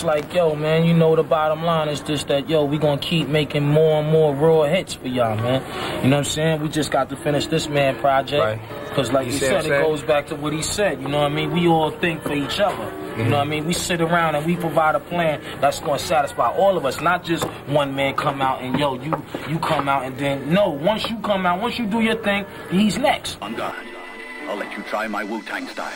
it's like, yo, man, you know the bottom line is just that, yo, we gonna keep making more and more raw hits for y'all, man. You know what I'm saying? We just got to finish this man project. Right. Because like You you, said, it goes back to what he said. You know what I mean? We all think for each other. You Mm-hmm. know what I mean? We sit around and we provide a plan that's going to satisfy all of us, not just one man come out and yo, you you come out and then no. Once you come out, once you do your thing, he's next. I'm guard. I'll let you try my Wu-Tang style.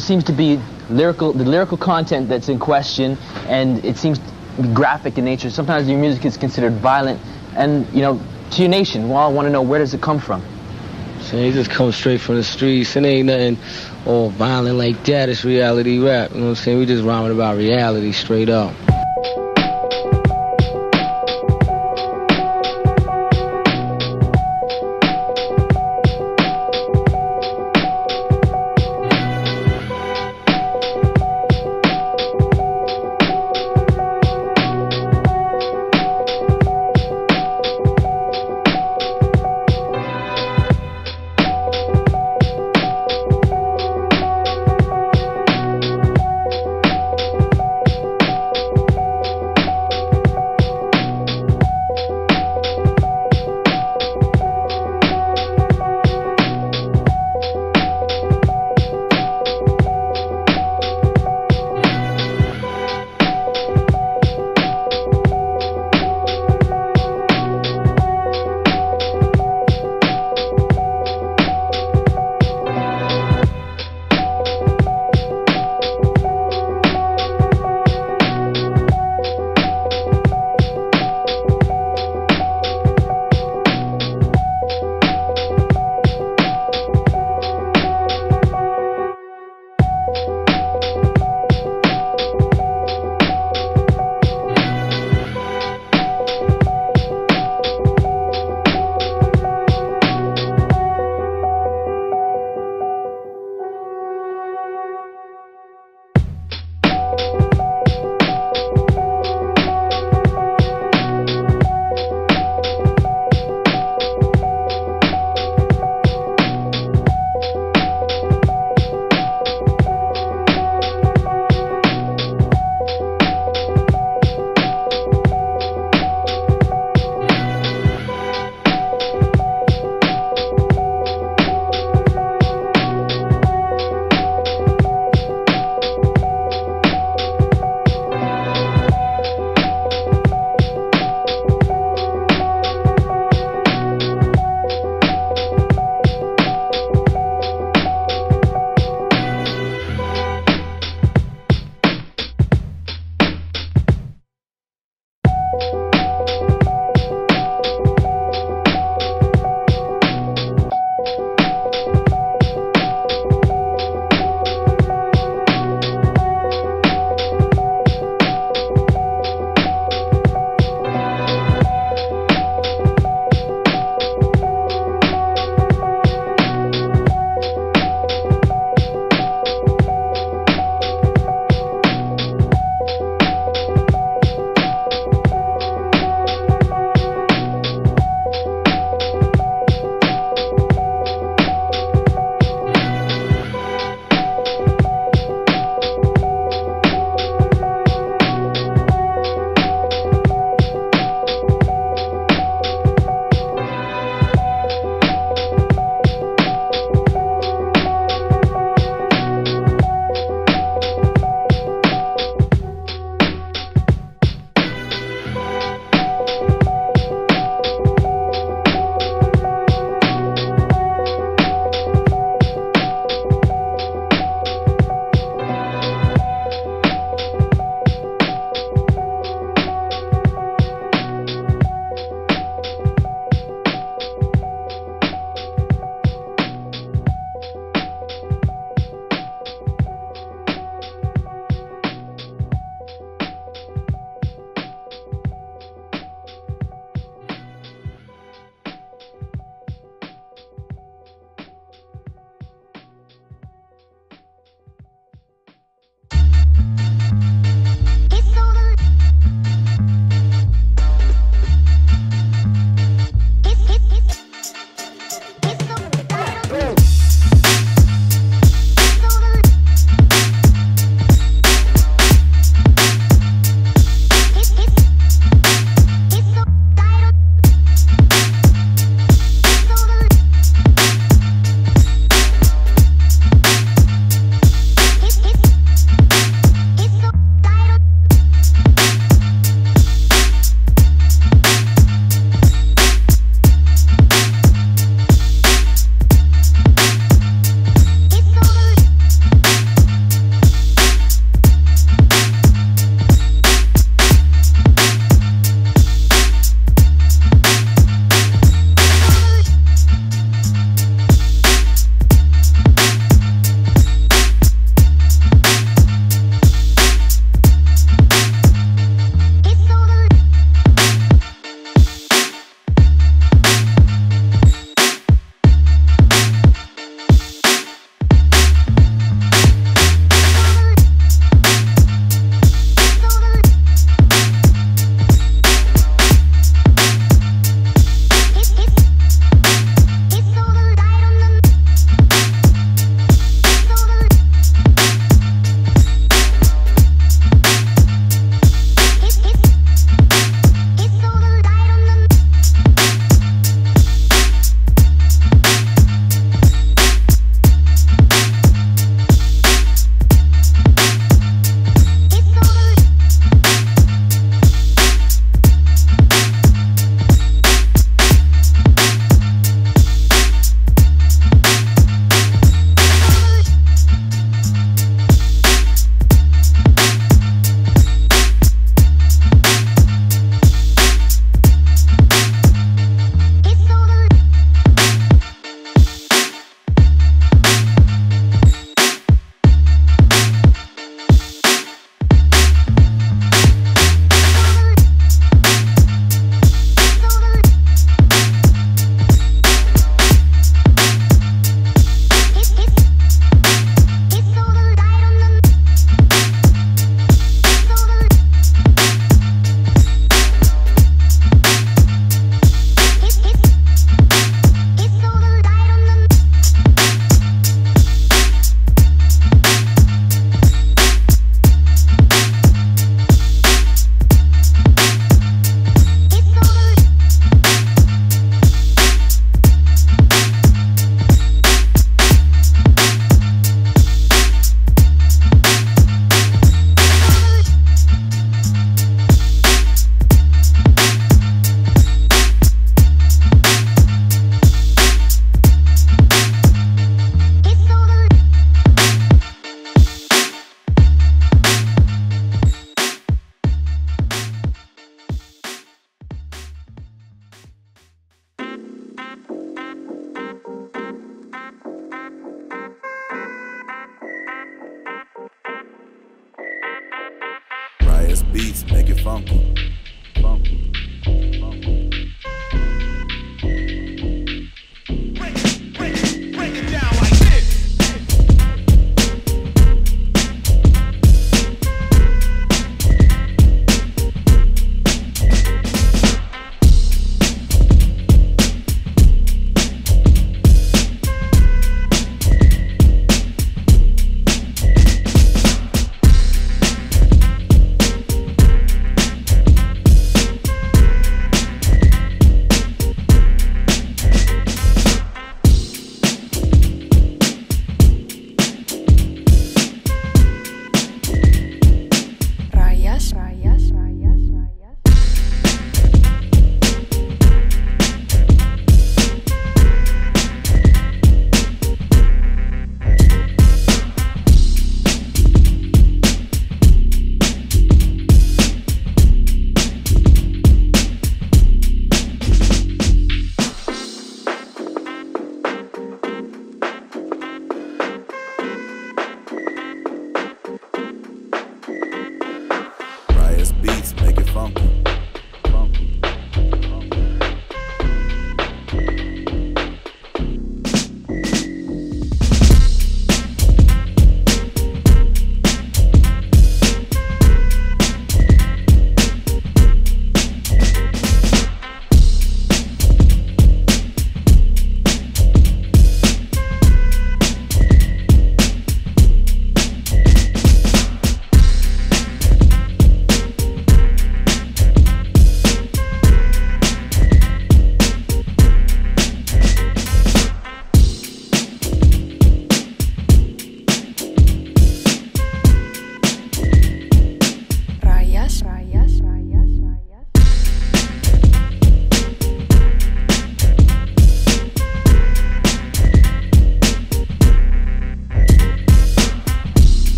Seems to be lyrical, the lyrical content that's in question, and it seems to be graphic in nature. Sometimes your music is considered violent, and you know, to your nation, we all want to know where does it come from? So it just comes straight from the streets, and ain't nothing all violent like that. It's reality rap. You know what I'm saying? We just rhyming about reality straight up.